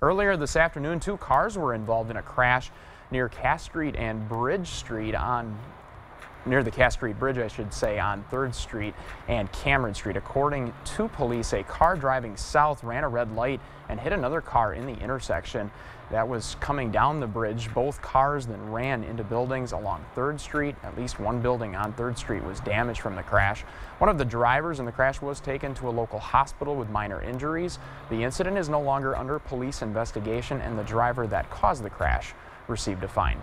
Earlier this afternoon, two cars were involved in a crash near Cass Street and Bridge Street on near the Cass Street Bridge, I should say, on 3rd Street and Cameron Street. According to police, a car driving south ran a red light and hit another car in the intersection that was coming down the bridge. Both cars then ran into buildings along 3rd Street. At least one building on 3rd Street was damaged from the crash. One of the drivers in the crash was taken to a local hospital with minor injuries. The incident is no longer under police investigation and the driver that caused the crash received a fine.